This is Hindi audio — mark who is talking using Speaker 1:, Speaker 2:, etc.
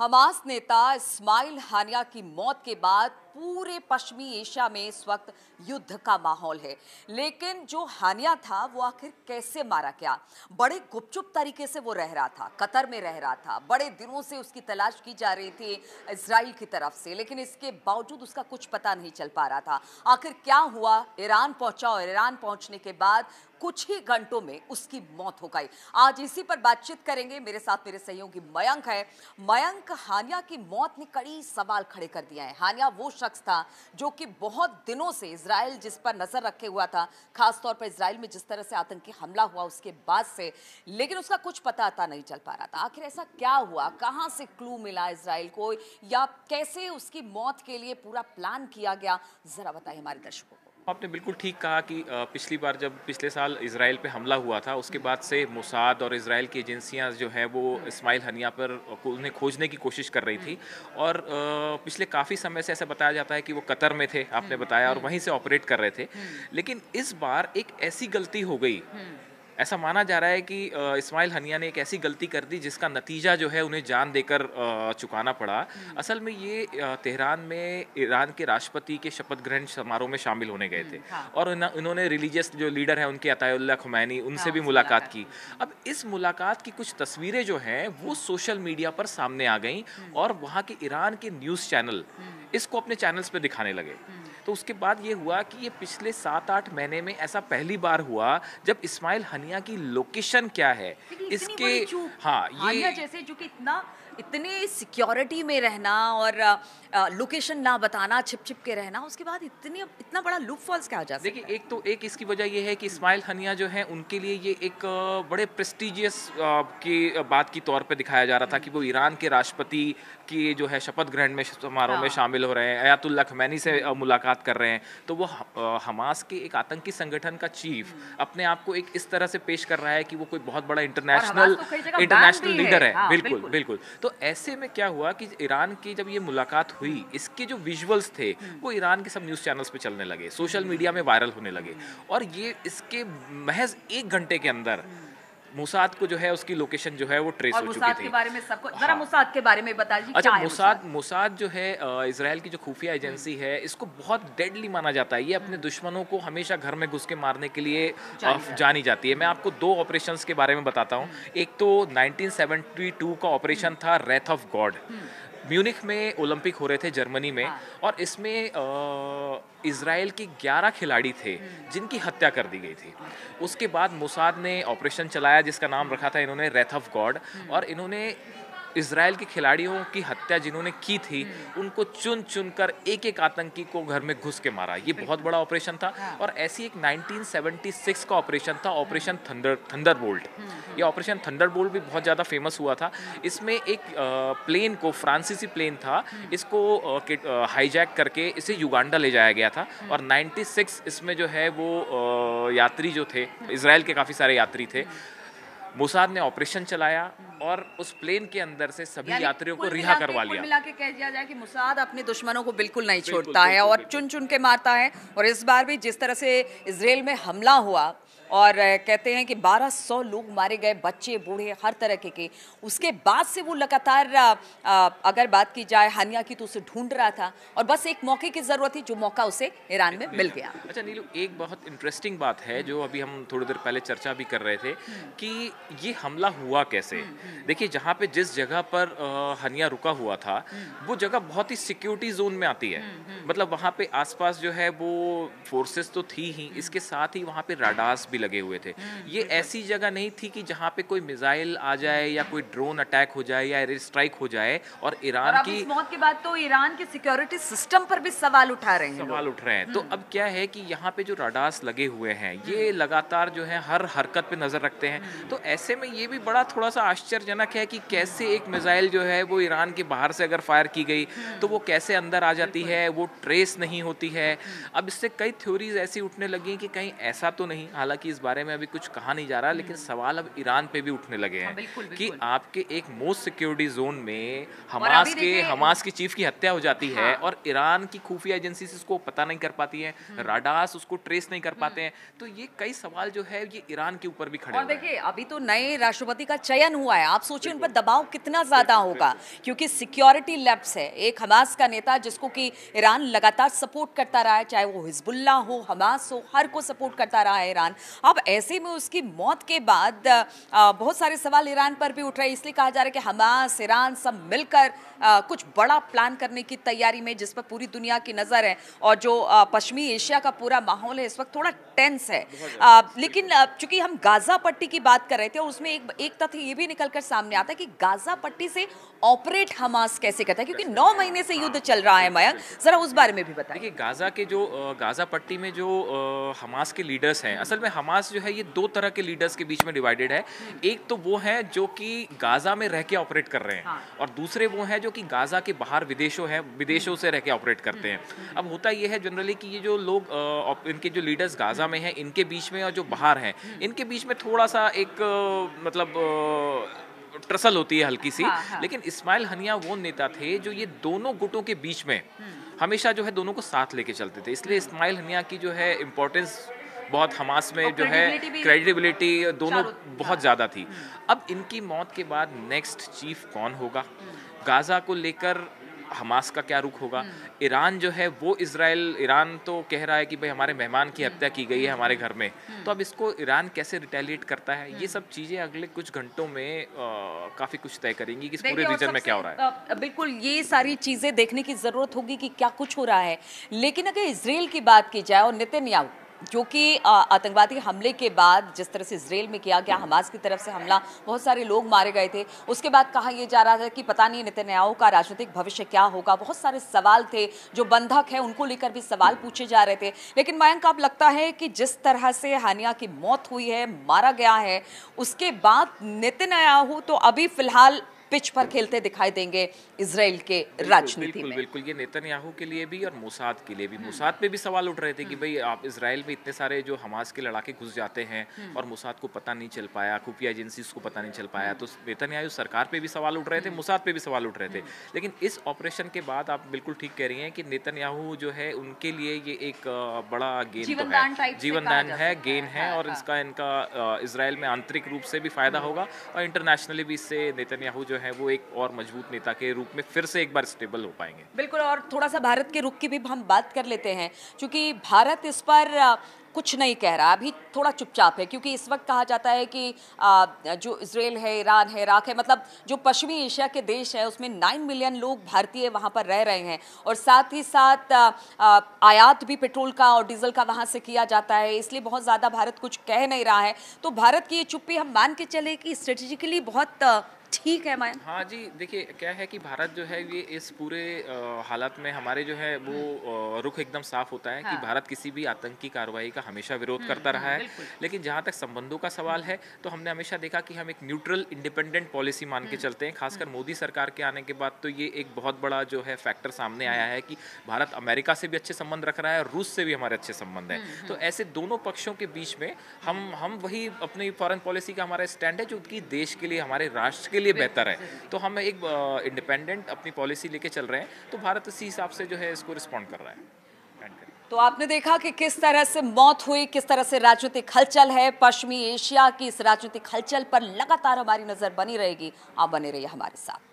Speaker 1: हमास नेता इस्माइल हानिया की मौत के बाद पूरे पश्चिमी एशिया में इस वक्त युद्ध का माहौल है। लेकिन जो हानिया था, वो आखिर कैसे मारा गया? बड़े गुपचुप तरीके से वो रह रहा था, कतर में रह रहा था, बड़े दिनों से उसकी तलाश की जा रही थी इसराइल की तरफ़ से, लेकिन इसके बावजूद उसका कुछ पता नहीं चल पा रहा था। आखिर क्या हुआ? ईरान पहुँचा और ईरान पहुँचने के बाद कुछ ही घंटों में उसकी मौत हो गई। आज इसी पर बातचीत करेंगे। मेरे साथ मेरे सहयोगी मयंक है। मयंक, हानिया की मौत ने कड़ी सवाल खड़े कर दिया है। हानिया, वो शख्स था जो कि बहुत दिनों से इसराइल जिस पर नज़र रखे हुआ था, खासतौर पर इसराइल में जिस तरह से आतंकी हमला हुआ उसके बाद से, लेकिन उसका कुछ पता आता नहीं चल पा रहा था। आखिर ऐसा क्या हुआ? कहाँ से क्लू मिला इसराइल को? या कैसे उसकी मौत के लिए पूरा प्लान किया गया? जरा बताइए हमारे दर्शकों को।
Speaker 2: आपने बिल्कुल ठीक कहा कि पिछली बार जब पिछले साल इसराइल पे हमला हुआ था उसके बाद से मुसाद और इसराइल की एजेंसियाँ जो है वो इस्माइल हनिया पर उन्हें खोजने की कोशिश कर रही थी। और पिछले काफ़ी समय से ऐसा बताया जाता है कि वो कतर में थे आपने बताया और वहीं से ऑपरेट कर रहे थे। लेकिन इस बार एक ऐसी गलती हो गई ऐसा माना जा रहा है कि इस्माइल हनिया ने एक ऐसी गलती कर दी जिसका नतीजा जो है उन्हें जान देकर चुकाना पड़ा। असल में ये तेहरान में ईरान के राष्ट्रपति के शपथ ग्रहण समारोह में शामिल होने गए थे। हाँ। और इन्होंने रिलीजियस जो लीडर हैं उनके अतायुल्ला खुमैनी उनसे हाँ, भी मुलाकात की। अब इस मुलाकात की कुछ तस्वीरें जो हैं वो सोशल मीडिया पर सामने आ गई और वहाँ के ईरान के न्यूज़ चैनल इसको अपने चैनल्स पर दिखाने लगे। तो उसके बाद ये हुआ कि ये पिछले सात आठ महीने में ऐसा पहली बार हुआ जब इस्माइल हनिया की लोकेशन क्या है? इसके
Speaker 1: हाँ ये जैसे जो कि इतना इतने सिक्योरिटी में रहना और लोकेशन ना बताना छिप छिप के रहना उसके बाद इतनी इतना बड़ा लूप फॉल्स क्या हो जाता
Speaker 2: देखिए एक तो एक इसकी वजह यह है कि इस्माइल हनिया जो है उनके लिए ये एक बड़े प्रेस्टिजियस की बात की तौर पे दिखाया जा रहा था कि वो ईरान के राष्ट्रपति की जो है शपथ ग्रहण में समारोह हाँ। में शामिल हो रहे हैं अयातुल्ला खमैनी से मुलाकात कर रहे हैं। तो वो हमास के एक आतंकी संगठन का चीफ अपने आप को एक इस तरह से पेश कर रहा है कि वो कोई बहुत बड़ा इंटरनेशनल इंटरनेशनल लीडर है। हाँ, बिल्कुल। बिल्कुल। तो ऐसे में क्या हुआ कि ईरान की जब ये मुलाकात हुई, इसके जो विजुअल्स थे, वो ईरान के सब न्यूज़ चैनल्स पे चलने लगे सोशल मीडिया में वायरल होने लगे। और ये इसके महज एक घंटे के अंदर मुसाद को जो है उसकी लोकेशन जो है वो ट्रेस हो चुकी थी।
Speaker 1: के बारे में सबको जरा हाँ। मुसाद के बारे में बता दीजिए
Speaker 2: अच्छा मुसाद मुसाद? जो है इसराइल की जो खुफिया एजेंसी है इसको बहुत डेडली माना जाता है। ये अपने हम्म। दुश्मनों को हमेशा घर में घुस के मारने के लिए जानी जाती है। मैं आपको दो ऑपरेशन के बारे में बताता हूँ। हम्म। एक तो 1972 का ऑपरेशन था रेथ ऑफ़ गॉड म्यूनिक में ओलंपिक हो रहे थे जर्मनी में हाँ। और इसमें इसराइल के 11 खिलाड़ी थे हम्म। जिनकी हत्या कर दी गई थी उसके बाद मुसाद ने ऑपरेशन चलाया जिसका नाम रखा था इन्होंने रेथ ऑफ़ गॉड और इन्होंने इसराइल के खिलाड़ियों की हत्या जिन्होंने की थी उनको चुन चुन कर एक एक आतंकी को घर में घुस के मारा। ये बहुत बड़ा ऑपरेशन था हाँ। और ऐसी एक 1976 का ऑपरेशन था ऑपरेशन थंडर थंडर बोल्ट ये ऑपरेशन थंडर बोल्ट भी बहुत ज़्यादा फ़ेमस हुआ था। इसमें एक प्लेन को फ्रांसीसी प्लेन था हम्म। इसको हाईजैक करके इसे युगांडा ले जाया गया था। हम्म। और 96 इसमें जो है वो यात्री जो थे इसराइल के काफ़ी सारे यात्री थे। मुसाद ने ऑपरेशन चलाया और उस प्लेन के अंदर से सभी यात्रियों को रिहा करवा लिया।
Speaker 1: मिला के कह दिया जाए कि मुसाद अपने दुश्मनों को बिल्कुल नहीं छोड़ता है और चुन चुन के मारता है। और इस बार भी जिस तरह से इसराइल में हमला हुआ और कहते हैं कि 1200 लोग मारे गए बच्चे बूढ़े हर तरह के के। उसके बाद से वो लगातार अगर बात की जाए हानिया की तो उसे ढूंढ रहा था और बस एक मौके की ज़रूरत थी जो मौका उसे ईरान में मिल गया।
Speaker 2: अच्छा नीलू एक बहुत इंटरेस्टिंग बात है जो अभी हम थोड़ी देर पहले चर्चा भी कर रहे थे कि ये हमला हुआ कैसे? हम्म, हम्म। देखिए जहाँ पे जिस जगह पर हनिया रुका हुआ था हम्म। वो जगह बहुत ही सिक्योरिटी जोन में आती है। मतलब वहाँ पे आसपास जो है वो फोर्सेस तो थी ही इसके साथ ही वहाँ पे राडास भी लगे हुए थे। हम्म, ये ऐसी जगह नहीं थी कि जहाँ पे कोई मिसाइल आ जाए या कोई ड्रोन अटैक हो जाए या एयर स्ट्राइक हो जाए और ईरान की
Speaker 1: मौत के बाद तो ईरान के सिक्योरिटी सिस्टम पर भी सवाल उठा रहे हैं
Speaker 2: सवाल उठ रहे हैं। तो हम्म। अब क्या है कि यहाँ पे जो राडास लगे हुए हैं ये हम्म। लगातार जो है हर हरकत पे नज़र रखते हैं। तो ऐसे में ये भी बड़ा थोड़ा सा आश्चर्यजनक है कि कैसे एक मिसाइल जो है वो ईरान के बाहर से अगर फायर की गई तो वो कैसे अंदर आ जाती है वो ट्रेस नहीं होती है। अब इससे कई थ्योरीज ऐसी उठने लगी कि कहीं ऐसा तो नहीं। हालाँकि इस बारे में अभी कुछ कहा नहीं जा रहा लेकिन हम्म। सवाल अब ईरान पे भी उठने लगे हैं हाँ, कि आपके एक मोस्ट सिक्योरिटी जोन में हमास के हमास की चीफ की हत्या हो जाती है हाँ। और ईरान की खुफिया एजेंसी इसको पता नहीं कर पाती है राडास उसको ट्रेस नहीं कर पाते हैं तो ये कई सवाल जो है ये ईरान के ऊपर भी खड़े
Speaker 1: और देखिए अभी तो नए राष्ट्रपति का चयन हुआ है आप सोचिए उन पर दबाव कितना ज़्यादा होगा क्योंकि सिक्योरिटी लैब्स है एक हमास का नेता जिसको कि ईरान लगातार सपोर्ट करता रहा है चाहे वो हिजबुल्ला हो हमास हो हर को सपोर्ट करता रहा है ईरान अब ऐसे में उसकी मौत के बाद बहुत सारे सवाल ईरान पर भी उठ रहे हैं। इसलिए कहा जा रहा है कि हमास ईरान सब मिलकर कुछ बड़ा प्लान करने की तैयारी में जिस पर पूरी दुनिया की नज़र है। और जो पश्चिमी एशिया का पूरा माहौल है इस वक्त थोड़ा टेंस है। लेकिन चूँकि हम गाजा पट्टी की बात कर रहे थे और उसमें एक एक तथ्य ये भी निकल कर सामने आता है कि गाजा पट्टी से ऑपरेट हमास कैसे करता है? क्योंकि नौ महीने से युद्ध चल रहा है मयंक। जरा उस बारे में भी बताइए
Speaker 2: देखिए गाजा के जो गाजा पट्टी में जो हमास के लीडर्स हैं असल में हमास जो है ये दो तरह के लीडर्स के बीच में डिवाइडेड है। एक तो वो हैं जो कि गाजा में रह के ऑपरेट कर रहे हैं हाँ। और दूसरे वो हैं जो कि गाजा के बाहर विदेशों है विदेशों से रह के ऑपरेट करते हैं। अब होता ये है जनरली कि ये जो लोग इनके जो लीडर्स गाजा में हैं इनके बीच में और जो बाहर हैं इनके बीच में थोड़ा सा एक मतलब ट्रसल होती है हल्की सी हाँ, हाँ. लेकिन इस्माइल हनिया वो नेता थे जो ये दोनों गुटों के बीच में हमेशा जो है दोनों को साथ लेके चलते थे। इसलिए इस्माइल हनिया की जो है इम्पोर्टेंस बहुत हमास में जो है क्रेडिबिलिटी दोनों बहुत। ज़्यादा थी। अब इनकी मौत के बाद नेक्स्ट चीफ कौन होगा? गाज़ा को लेकर हमास का क्या रुख होगा? हम्म। ईरान जो है वो इसराइल ईरान तो कह रहा है कि भाई हमारे मेहमान की हत्या की गई है हमारे घर में। हम्म। तो अब इसको ईरान कैसे रिटेलिएट करता है? ये हम्म। सब चीज़ें अगले कुछ घंटों में काफ़ी कुछ तय करेंगी कि इस पूरे रीजन में क्या हो रहा
Speaker 1: है। बिल्कुल ये सारी चीज़ें देखने की ज़रूरत होगी कि क्या कुछ हो रहा है। लेकिन अगर इसराइल की बात की जाए और नितिन जो कि आतंकवादी हमले के बाद जिस तरह से इसराइल में किया गया, हमास की तरफ़ से हमला, बहुत सारे लोग मारे गए थे। उसके बाद कहा यह जा रहा था कि पता नहीं नितिनयाहू का राजनीतिक भविष्य क्या होगा। बहुत सारे सवाल थे, जो बंधक है, उनको लेकर भी सवाल पूछे जा रहे थे। लेकिन मयंक अब लगता है कि जिस तरह से हानिया की मौत हुई है, मारा गया है, उसके बाद नितिनयाहू तो अभी फ़िलहाल पिच पर खेलते दिखाई देंगे इसराइल के राजनीति
Speaker 2: में बिल्कुल ये नेतन्याहू के लिए भी और मुसाद के लिए भी मुसाद पे भी सवाल उठ रहे थे कि भाई आप इसराइल में इतने सारे जो हमास के लड़ाके घुस जाते हैं हम्म। और मुसाद को पता नहीं चल पाया खुफिया एजेंसी को पता नहीं चल पाया तो नेतन्याहू सरकार पे भी सवाल उठ रहे थे मुसाद पे भी सवाल उठ रहे थे हम्म। लेकिन इस ऑपरेशन के बाद आप बिल्कुल ठीक कह रही हैं कि नेतन्याहू जो है उनके लिए ये एक बड़ा गेन तो है जीवन दान है गेन है और हाँ। इसका इनका इसराइल में आंतरिक रूप से भी फ़ायदा हम्म। होगा और इंटरनेशनली भी इससे नेतन्याहू जो है वो एक और मज़बूत नेता के रूप में फिर से एक बार स्टेबल हो पाएँगे।
Speaker 1: बिल्कुल, और थोड़ा सा भारत के रुख की भी हम बात कर लेते हैं, क्योंकि भारत इस पर कुछ नहीं कह रहा। अभी थोड़ा चुपचाप है, क्योंकि इस वक्त कहा जाता है कि जो इसराइल है, ईरान है, इराक है मतलब जो पश्चिमी एशिया के देश है, उसमें नाइन मिलियन लोग भारतीय वहाँ पर रह रहे हैं। और साथ ही साथ आयात भी पेट्रोल का और डीजल का वहाँ से किया जाता है, इसलिए बहुत ज़्यादा भारत कुछ कह नहीं रहा है। तो भारत की ये चुप्पी हम मान के चले कि स्ट्रेटेजिकली बहुत ठीक है मैं
Speaker 2: हाँ जी देखिए क्या है कि भारत जो है ये इस पूरे हालत में हमारे जो है वो रुख एकदम साफ़ होता है हाँ। कि भारत किसी भी आतंकी कार्रवाई का हमेशा विरोध हम्म, करता रहा हम्म, है लेकिन जहाँ तक संबंधों का सवाल है तो हमने हमेशा देखा कि हम एक न्यूट्रल इंडिपेंडेंट पॉलिसी मान के हम्म, चलते हैं। खासकर मोदी सरकार के आने के बाद तो ये एक बहुत बड़ा जो है फैक्टर सामने आया है कि भारत अमेरिका से भी अच्छे संबंध रख रहा है और रूस से भी हमारे अच्छे संबंध हैं। तो ऐसे दोनों पक्षों के बीच में हम हम वही अपनी फॉरेन पॉलिसी का हमारा स्टैंड है जो कि देश के लिए हमारे राष्ट्र के लिए बेहतर है। तो हम एक इंडिपेंडेंट अपनी पॉलिसी लेके चल रहे हैं। तो भारत इसी हिसाब से जो है इसको रिस्पॉन्ड कर रहा है।
Speaker 1: तो आपने देखा कि किस तरह से मौत हुई किस तरह से राजनीतिक हलचल है। पश्चिमी एशिया की इस राजनीतिक हलचल पर लगातार हमारी नज़र बनी रहेगी। आप बने रहिए हमारे साथ।